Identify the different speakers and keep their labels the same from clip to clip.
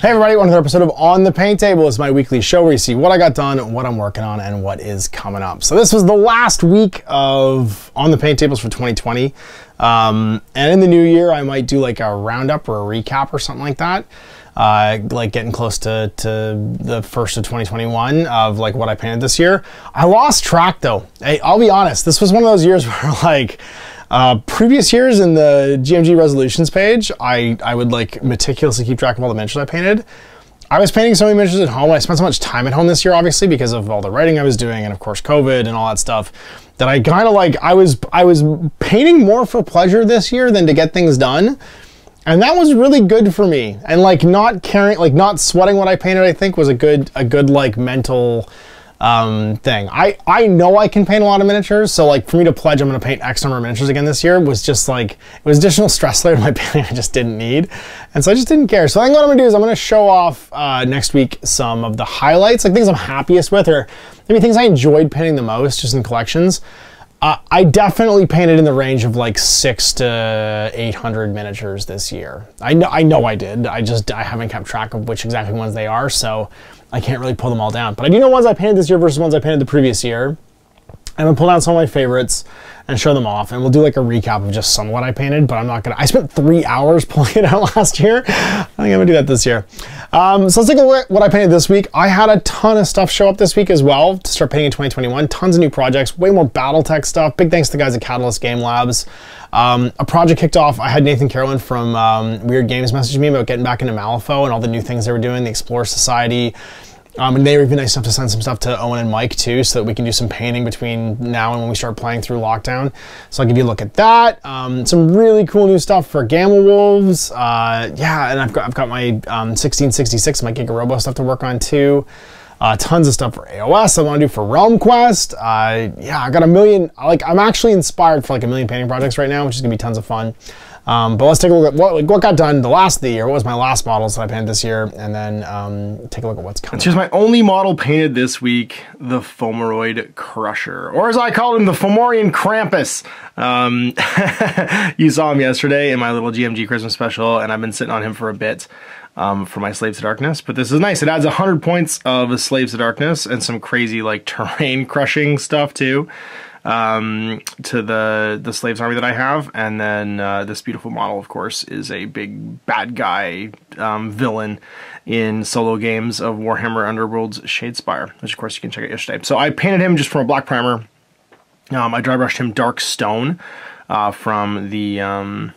Speaker 1: Hey everybody, another episode of On the Paint Table. It's my weekly show where you see what I got done, what I'm working on, and what is coming up. So this was the last week of On the Paint Tables for 2020. Um, and in the new year, I might do like a roundup or a recap or something like that. Uh, like getting close to, to the first of 2021 of like what I painted this year. I lost track though. Hey, I'll be honest, this was one of those years where like uh, previous years in the GMG resolutions page, I, I would like meticulously keep track of all the miniatures I painted. I was painting so many miniatures at home. I spent so much time at home this year, obviously, because of all the writing I was doing and of course COVID and all that stuff, that I kind of like, I was, I was painting more for pleasure this year than to get things done. And that was really good for me. And like not caring, like not sweating what I painted, I think was a good, a good like mental, um, thing. I, I know I can paint a lot of miniatures, so like for me to pledge I'm to paint X number of miniatures again this year was just like, it was additional stress layer in my painting I just didn't need. And so I just didn't care. So I think what I'm to do is I'm to show off uh, next week some of the highlights, like things I'm happiest with, or maybe things I enjoyed painting the most just in collections. Uh, I definitely painted in the range of like six to 800 miniatures this year. I know, I know I did. I just, I haven't kept track of which exactly ones they are. So I can't really pull them all down. But I do know ones I painted this year versus ones I painted the previous year. I'm gonna pull down some of my favorites and show them off, and we'll do like a recap of just some of what I painted, but I'm not gonna, I spent three hours pulling it out last year. I think I'm gonna do that this year. Um, so let's take a look at what I painted this week. I had a ton of stuff show up this week as well to start painting in 2021. Tons of new projects, way more Battletech stuff. Big thanks to the guys at Catalyst Game Labs. Um, a project kicked off. I had Nathan Caroland from um, Wyrd Games message me about getting back into Malifaux and all the new things they were doing, the Explorer Society, um, and they would be nice enough to send some stuff to Owen and Mike too, so that we can do some painting between now and when we start playing through lockdown. So I'll give you a look at that. Um, some really cool new stuff for Gamma Wolves. Uh, yeah, and I've got I've got my um, 1666, my Giga Robo stuff to work on too. Uh, tons of stuff for AOS I want to do for Realm Quest. Uh, yeah, I got a million, like I'm actually inspired for like a million painting projects right now, which is gonna be tons of fun. Um, but let's take a look at what, like, what got done the last of the year. What was my last models that I painted this year? And then um, take a look at what's coming.
Speaker 2: Here's my only model painted this week, the Fomoroid Crusher. Or as I call him, the Fomorian Krampus. Um, you saw him yesterday in my little GMG Christmas special, and I've been sitting on him for a bit. Um, for my Slaves to Darkness, but this is nice. It adds 100 points of Slaves to Darkness and some crazy like terrain crushing stuff too um, to the the slaves army that I have, and then uh, this beautiful model, of course, is a big bad guy um, villain in solo games of Warhammer Underworlds Shadespire, which of course you can check out yesterday. So I painted him just from a black primer. Um, I dry brushed him dark stone uh, from the um,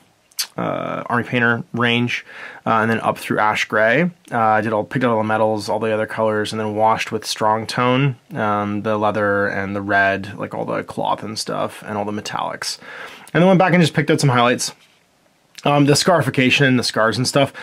Speaker 2: uh, Army Painter range, uh, and then up through ash gray. Uh, I did all picked out all the metals, all the other colors, and then washed with strong tone, um, the leather and the red, like all the cloth and stuff, and all the metallics. And then went back and just picked out some highlights. Um, the scarification, the scars and stuff.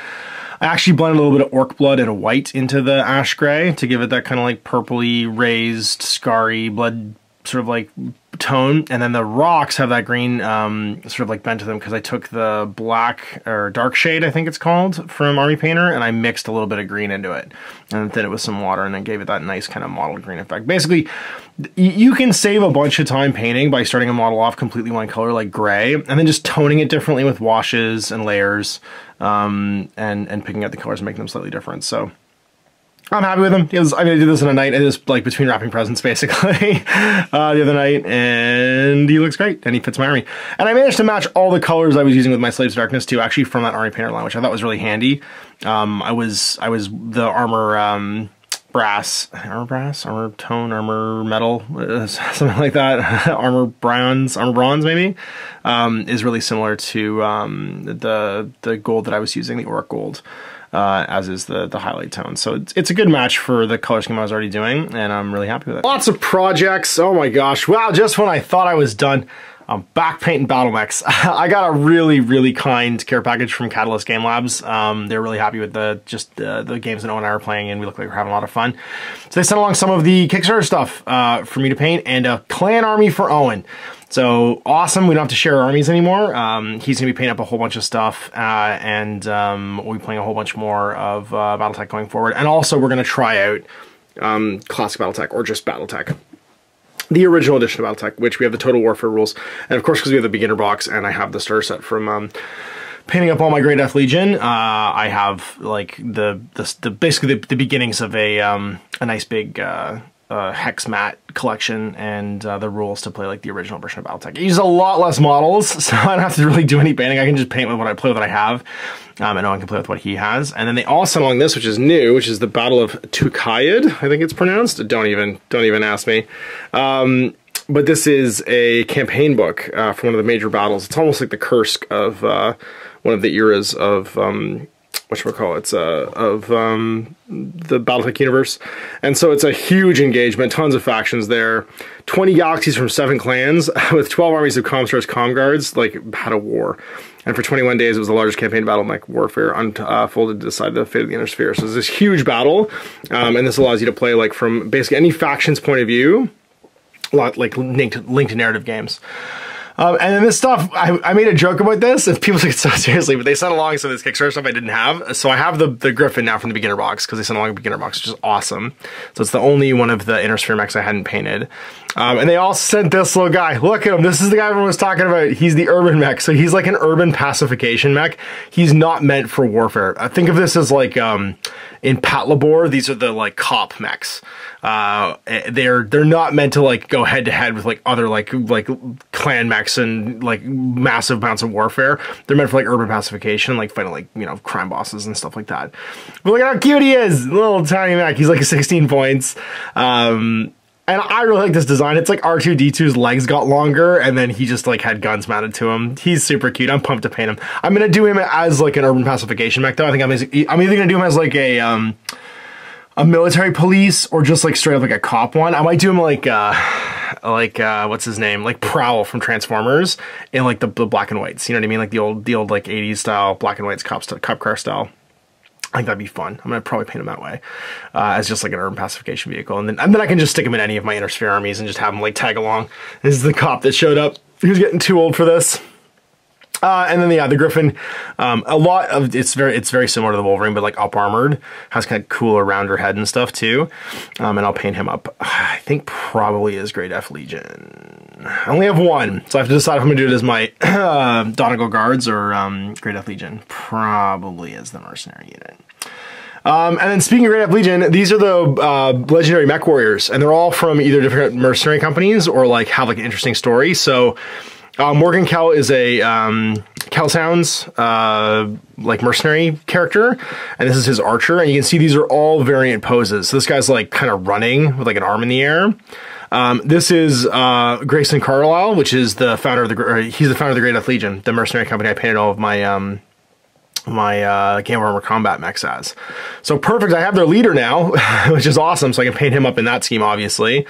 Speaker 2: I actually blended a little bit of orc blood and white into the ash gray to give it that kind of like purpley, raised, scarry blood sort of like tone and then the rocks have that green um, sort of like bent to them because I took the black or dark shade I think it's called from Army Painter and I mixed a little bit of green into it and then it with some water and then gave it that nice kind of mottled green effect. Basically you can save a bunch of time painting by starting a model off completely one color like gray and then just toning it differently with washes and layers um, and, and picking out the colors and making them slightly different. So I'm happy with him. Was, I mean, I did this in a night. It is like between wrapping presents, basically, uh, the other night, and he looks great, and he fits my army. And I managed to match all the colors I was using with my Slaves Darkness too, actually from that Army Painter line, which I thought was really handy. Um, I was I was the armor um, brass, armor brass, armor tone, armor metal, something like that. armor bronze, armor bronze maybe, um, is really similar to um, the the gold that I was using, the Auric gold uh, as is the, the highlight tone. So it's, it's a good match for the color scheme I was already doing, and I'm really happy with it. Lots of projects. Oh my gosh. Wow, just when I thought I was done, I'm back painting Battlemechs. I got a really, really kind care package from Catalyst Game Labs. Um, they're really happy with the just uh, the games that Owen and I are playing, and we look like we're having a lot of fun. So they sent along some of the Kickstarter stuff uh, for me to paint, and a clan army for Owen. So awesome. We don't have to share armies anymore. Um, he's going to be painting up a whole bunch of stuff, uh, and um, we'll be playing a whole bunch more of uh, Battletech going forward. And also, we're going to try out um, Classic Battletech or just Battletech. The original edition of Battletech, which we have the Total Warfare rules, and of course, because we have the beginner box, and I have the starter set from um, painting up all my Gray Death Legion. Uh, I have like the, the, the basically the, the, beginnings of a um, a nice big uh, uh, hex mat collection and uh, the rules to play like the original version of Battletech. I use a lot less models, so I don't have to really do any painting. I can just paint with what I play with what I have, um, and one can play with what he has. And then they sent along this, which is new, which is the Battle of Tukayid, I think it's pronounced. Don't even don't even ask me. Um, but this is a campaign book uh, for one of the major battles. It's almost like the Kursk of uh, one of the eras of um, what we call it? It's, uh, of um, the Battletech universe. And so it's a huge engagement, tons of factions there, 20 galaxies from seven clans with 12 armies of Comstars Comguards, like had a war. And for 21 days, it was the largest campaign battle in like warfare unfolded to decide the fate of the Inner Sphere. So it's this huge battle, um, and this allows you to play like from basically any faction's point of view, a lot like linked, linked narrative games. Um, and then this stuff, I, I, made a joke about this, and people took it so seriously, but they sent along some of this Kickstarter stuff I didn't have. So I have the, the Griffin now from the beginner box, because they sent along a beginner box, which is awesome. So it's the only one of the Inner Sphere mechs I hadn't painted. Um, and they all sent this little guy. Look at him. This is the guy everyone was talking about. He's the urban mech. So he's like an urban pacification mech. He's not meant for warfare. I think of this as like um, in Patlabor, these are the like cop mechs. Uh, eh, they're they're not meant to like go head to head with like other like like clan mechs and like massive amounts of warfare. They're meant for like urban pacification, like fighting like you know crime bosses and stuff like that. But look at how cute he is, little tiny Mac. He's like 16 points. Um, and I really like this design. It's like R2D2's legs got longer and then he just like had guns mounted to him. He's super cute. I'm pumped to paint him. I'm going to do him as like an urban pacification mech though. I think I'm, I'm either going to do him as like a, um, a military police or just like straight up like a cop one. I might do him like, uh, like, uh, what's his name? Like Prowl from Transformers in like the, the black and whites. You know what I mean? Like the old, the old like 80s style black and whites cop, cop car style. I think that'd be fun. I'm gonna probably paint him that way, uh, as just like an urban pacification vehicle, and then and then I can just stick him in any of my inner sphere armies and just have him like tag along. This is the cop that showed up. Who's getting too old for this? Uh, and then yeah, the Griffin, um, a lot of it's very it's very similar to the Wolverine, but like up armored, has kind of cooler rounder head and stuff too. Um, and I'll paint him up. I think probably as Gray Death Legion. I only have one, so I have to decide if I'm gonna do it as my uh, Donegal Guards or um, Gray Death Legion. Probably as the mercenary unit. Um, and then speaking of Gray Death Legion, these are the uh, legendary mech warriors, and they're all from either different mercenary companies or like have like an interesting story. So uh, Morgan Kell is a um, Kell Hounds uh, like mercenary character, and this is his archer. And you can see these are all variant poses. So this guy's like kind of running with like an arm in the air. Um, this is uh, Grayson Carlyle, which is the founder of the. he's the founder of the Gray Death Legion, the mercenary company I painted all of my um, my uh, Game Armor Combat mechs as. So perfect, I have their leader now, which is awesome, so I can paint him up in that scheme, obviously.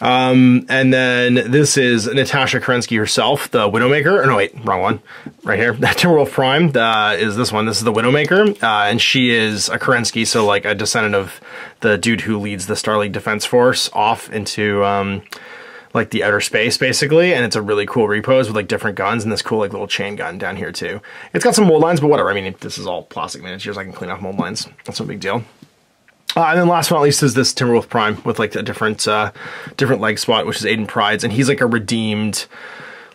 Speaker 2: Um, and then this is Natasha Kerensky herself, the Widowmaker. Or no, wait, wrong one. Right here. Timberwolf Prime uh, is this one. This is the Widowmaker. Uh, and she is a Kerensky, so like a descendant of the dude who leads the Star League Defense Force off into... Um, like the outer space basically, and it's a really cool repose with like different guns and this cool like little chain gun down here too. It's got some mold lines, but whatever. I mean, this is all plastic miniatures. I can clean off mold lines. That's no big deal. Uh, and then last but not least is this Timberwolf Prime with like a different uh, different leg spot, which is Aidan Pryde's, and he's like a redeemed,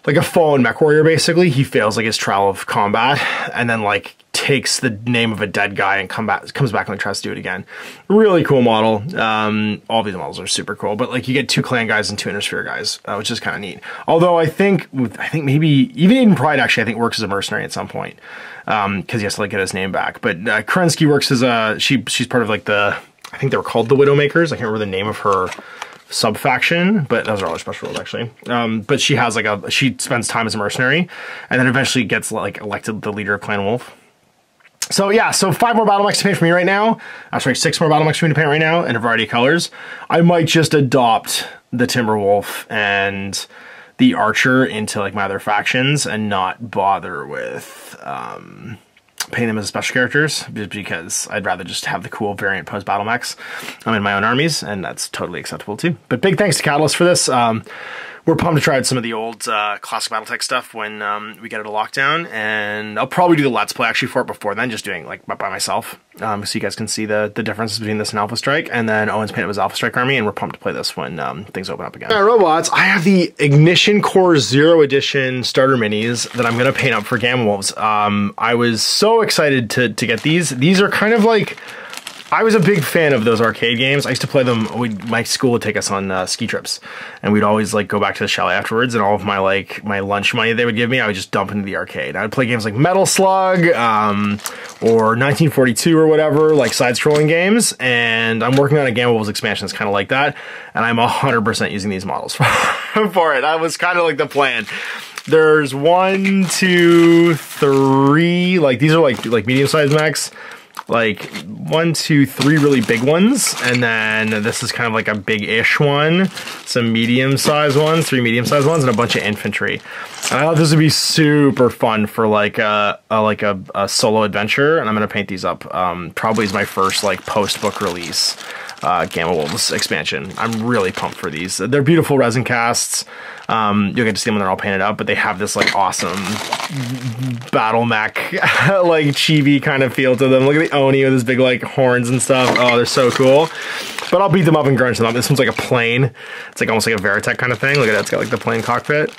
Speaker 2: like a fallen mech warrior basically. He fails like his trial of combat, and then like takes the name of a dead guy and come back comes back and tries to do it again. Really cool model. Um, all these models are super cool, but like you get two clan guys and two inner sphere guys, uh, which is kind of neat. Although I think I think maybe even Aidan Pryde actually I think works as a mercenary at some point because um, he has to like get his name back. But uh, Kerensky works as a she she's part of like the I think they were called the Widowmakers. I can't remember the name of her sub faction, but those are all her special roles actually. Um, but she has like a she spends time as a mercenary, and then eventually gets like elected the leader of Clan Wolf. So yeah, so five more battle mechs to paint for me right now. I'm sorry, six more battle mechs for me to paint right now in a variety of colors. I might just adopt the Timberwolf and the Archer into like my other factions and not bother with um, painting them as special characters because I'd rather just have the cool variant post battle I'm in my own armies and that's totally acceptable too. But big thanks to Catalyst for this. Um, we're pumped to try out some of the old uh, classic BattleTech stuff when um, we get of lockdown, and I'll probably do the Let's Play actually for it before then, just doing like by myself, um, so you guys can see the the differences between this and Alpha Strike. And then Owen's painted his Alpha Strike army, and we're pumped to play this when um, things open up again. robots, I have the Ignition Core Zero Edition starter minis that I'm gonna paint up for Gamma Wolves. Um, I was so excited to to get these. These are kind of like I was a big fan of those arcade games. I used to play them. My school would take us on uh, ski trips, and we'd always like go back to the chalet afterwards. And all of my like my lunch money they would give me, I would just dump into the arcade. I would play games like Metal Slug, um, or 1942 or whatever, like side-scrolling games. And I'm working on a Gamma Wolves expansion that's kind of like that, and I'm 100% using these models for it. That was kind of like the plan there's one, two, three. Like these are like like medium sized mechs like one, two, three really big ones, and then this is kind of like a big-ish one, some medium-sized ones, three medium-sized ones, and a bunch of infantry. And I thought this would be super fun for like a, a like a, a, solo adventure, and I'm gonna paint these up. Um, probably as my first like post-book release uh, Gamma Wolves expansion. I'm really pumped for these. They're beautiful resin casts. Um, you'll get to see them when they're all painted up, but they have this like awesome battle mech, like chibi kind of feel to them. Look at the Oni with his big like horns and stuff. Oh, they're so cool. But I'll beat them up and grunge them up. This one's like a plane. It's like almost like a Veritech kind of thing. Look at that. It's got like the plane cockpit.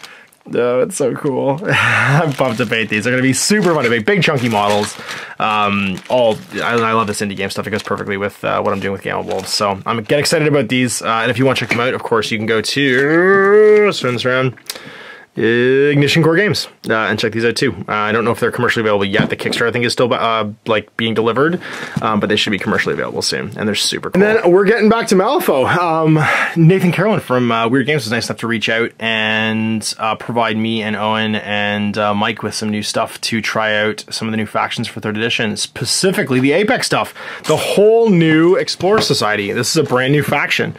Speaker 2: Oh, it's so cool. I'm pumped to paint these. They're going to be super fun to make. Big chunky models. Um, all I, I, love this indie game stuff. It goes perfectly with uh, what I'm doing with Gamma Wolves. So I'm get excited about these. Uh, and if you want to check them out, of course, you can go to Let's turn this around. Ignition Core Games uh, and check these out too. Uh, I don't know if they're commercially available yet. The Kickstarter I think is still uh, like being delivered, um, but they should be commercially available soon, and they're super cool. And then we're getting back to Malifaux. Um, Nathan Caroland from uh, Wyrd Games was nice enough to reach out and uh, provide me and Owen and uh, Mike with some new stuff to try out some of the new factions for third edition, specifically the Apex stuff, the whole new Explorer Society. This is a brand new faction.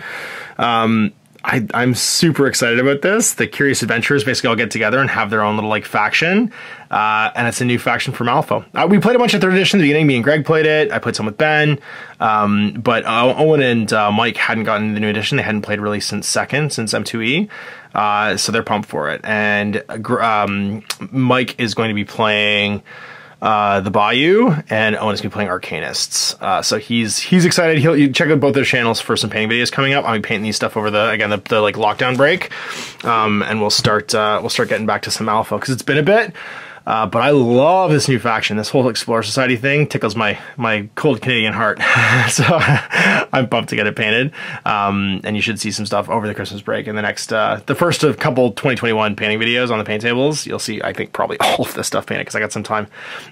Speaker 2: Um, I, am super excited about this. The Curious Adventurers basically all get together and have their own little like faction, uh, and it's a new faction from Malifaux. Uh, we played a bunch of third edition in the beginning. Me and Greg played it. I played some with Ben, um, but uh, Owen and uh, Mike hadn't gotten the new edition. They hadn't played really since second, since M2E, uh, so they're pumped for it. And um, Mike is going to be playing uh, the Bayou, and Owen is going to be playing Arcanists. Uh, so he's he's excited. He'll check out both their channels for some painting videos coming up. I'll be painting these stuff over the again the, the like lockdown break, um, and we'll start uh, we'll start getting back to some alpha because it's been a bit. Uh, but I love this new faction. This whole Explorer Society thing tickles my my cold Canadian heart. so I'm pumped to get it painted. Um, and you should see some stuff over the Christmas break in the next uh, the first of couple 2021 painting videos on the paint tables. You'll see I think probably all of this stuff painted because I got some time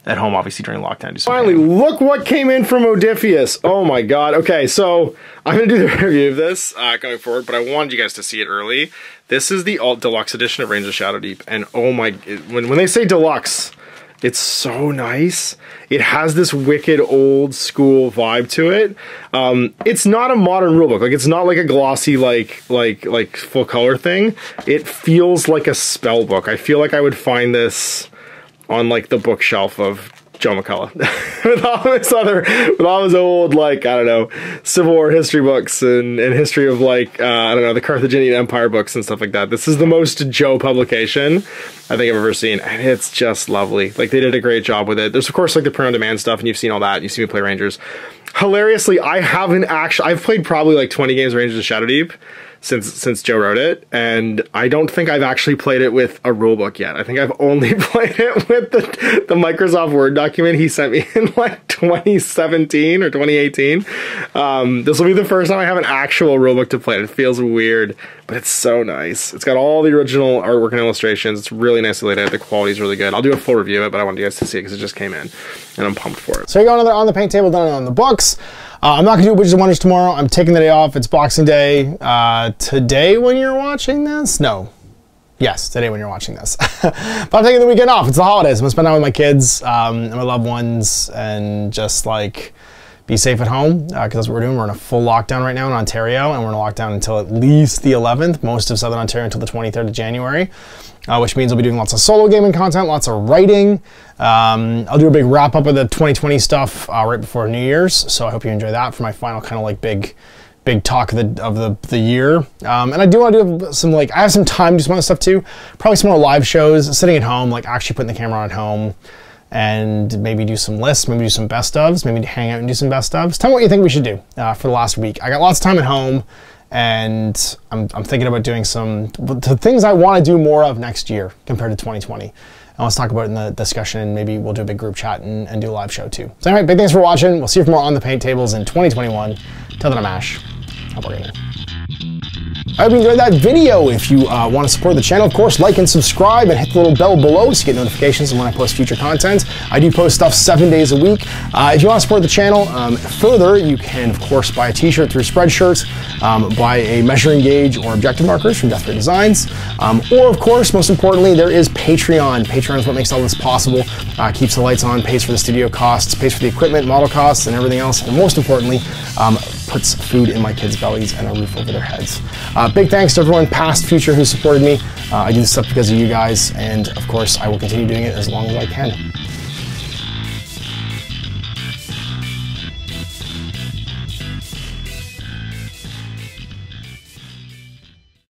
Speaker 2: at home obviously during lockdown. Finally, painting. look what came in from Modiphius. Oh my god. Okay, so I'm gonna do the review of this uh, going forward, but I wanted you guys to see it early. This is the alt deluxe edition of of Shadow Deep, and oh my, when when they say deluxe, it's so nice. It has this wicked old school vibe to it. Um, it's not a modern rulebook. Like it's not like a glossy like like like full color thing. It feels like a spell book. I feel like I would find this on like the bookshelf of Joe McCullough with all his other, with all his old like I don't know Civil War history books and, and history of like uh, I don't know the Carthaginian Empire books and stuff like that. This is the most Joe publication I think I've ever seen, and it's just lovely. Like they did a great job with it. There's of course like the print on demand stuff, and you've seen all that. You've seen me play Rangers. Hilariously, I haven't actually. I've played probably like 20 games of Rangers of Shadow Deep since since Joe wrote it, and I don't think I've actually played it with a rulebook yet. I think I've only played it with the the Microsoft Word document he sent me in like 2017 or 2018. Um, this will be the first time I have an actual rulebook to play. It feels weird, but it's so nice. It's got all the original artwork and illustrations. It's really nicely laid out. The quality is really good. I'll do a full review of it, but I wanted you guys to see it because it just came in, and I'm pumped for it.
Speaker 1: So you got another on the paint table, done on the books. Uh, I'm not gonna do Witches and Wonders tomorrow. I'm taking the day off. It's Boxing Day. Uh, today, when you're watching this, no. Yes, today when you're watching this. but I'm taking the weekend off. It's the holidays. I'm gonna spend time with my kids um, and my loved ones, and just like be safe at home because uh, that's what we're doing. We're in a full lockdown right now in Ontario, and we're in a lockdown until at least the 11th. Most of Southern Ontario until the 23rd of January uh, which means I'll be doing lots of solo gaming content, lots of writing. Um, I'll do a big wrap up of the 2020 stuff uh, right before New Year's, so I hope you enjoy that for my final kind of like big big talk of the of the, the year. Um, and I do want to do some like I have some time to do some other stuff too. Probably some more live shows, sitting at home, like actually putting the camera on at home, and maybe do some lists, maybe do some best ofs, maybe hang out and do some best ofs. Tell me what you think we should do uh, for the last week. I got lots of time at home, and I'm, I'm thinking about doing some the things I want to do more of next year compared to 2020. And let's talk about it in the discussion, and maybe we'll do a big group chat and, and do a live show too. So anyway, big thanks for watching. We'll see you for more on the paint tables in 2021. Till then, I'm Ash. Have a great night. I hope you enjoyed that video. If you uh, want to support the channel, of course, like and subscribe and hit the little bell below to get notifications when I post future content. I do post stuff seven days a week. Uh, if you want to support the channel um, further, you can, of course, buy a t-shirt through Spreadshirt, um, buy a measuring gauge or objective markers from Death Ray Designs, um, or, of course, most importantly, there is Patreon. Patreon is what makes all this possible, uh, keeps the lights on, pays for the studio costs, pays for the equipment, model costs, and everything else, and most importantly, um, puts food in my kids' bellies and a roof over their heads. Uh, big thanks to everyone, past, future, who supported me. Uh, I do this stuff because of you guys, and of course, I will continue doing it as long as I can.